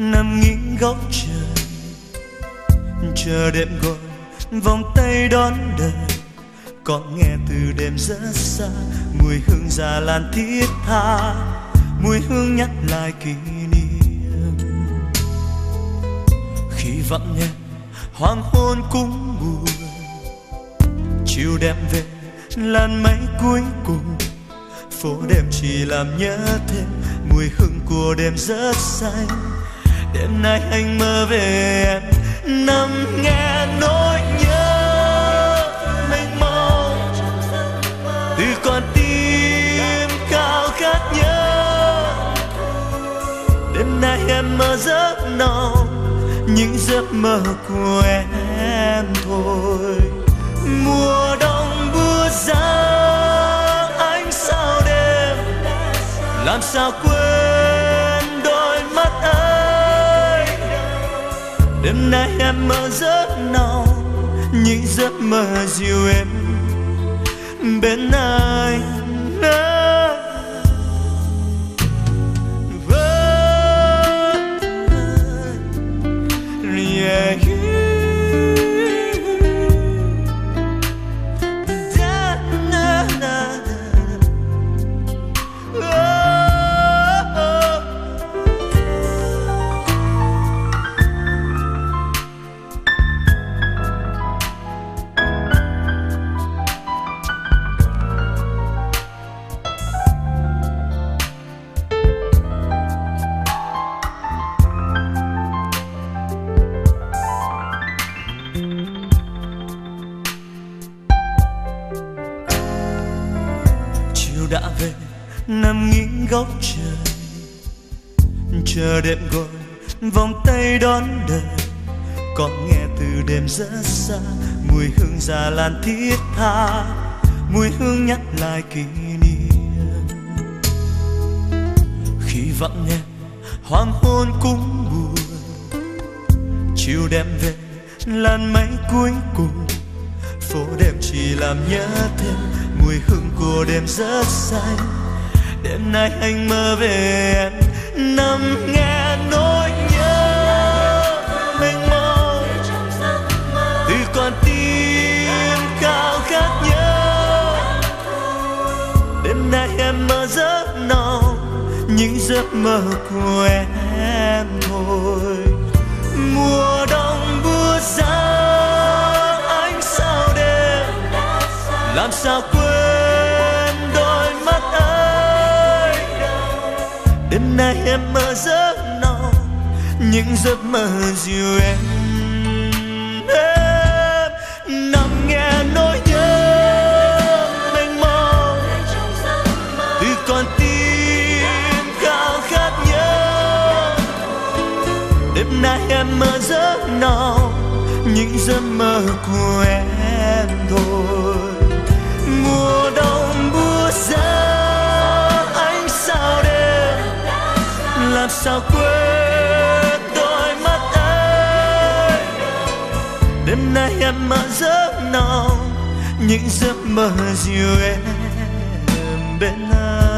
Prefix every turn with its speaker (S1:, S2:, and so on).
S1: nằm nghiêng góc trời. Chờ đêm gọi, vòng tay đón đời. Có nghe từ đêm rất xa, mùi hương già lan thiết tha. Mùi hương nhắc lại kỷ niệm. Khi vắng nghe, hoàng hôn cũng buồn. Chiều đêm về, làn mây cuối cùng. Phố đêm chỉ làm nhớ thêm, mùi hương của đêm rất xanh đêm nay anh mơ về em, nằm nghe nỗi nhớ mênh mông. Từ con tim cao khát nhớ, đêm nay em mơ giấc nồng, những giấc mơ của em thôi. Mùa đông buốt giá, ánh sao đêm, làm sao quên đêm nay em mơ giấc nào những giấc mơ dịu em bên anh đã về, nằm nghiêng góc trời. Chờ đêm gọi, vòng tay đón đời. Có nghe từ đêm rất xa, mùi hương già lan thiết tha. Mùi hương nhắc lại kỷ niệm. Khi vắng em hoàng hôn cũng buồn. Chiều đêm về, làn mây cuối cùng. Phố đêm chỉ làm nhớ thêm mùi hương của đêm rất say. Đêm nay anh mơ về em nằm nghe nỗi nhớ. Mênh mông từ con tim cao khát nhớ. Đêm nay em mơ giấc nồng những giấc mơ của em thôi. Mùa đông buốt giá ánh sao đêm? Làm sao nay em mơ giấc nồng những giấc mơ dịu em. Em nằm nghe nỗi nhớ mênh mông. Từ con tim khao khát nhớ. Đêm nay em mơ giấc nồng những giấc mơ của em thôi. Mùa đông buốt giá làm sao quên đôi mắt ấy đêm nay em mơ giấc nồng những giấc mơ dịu em bên anh.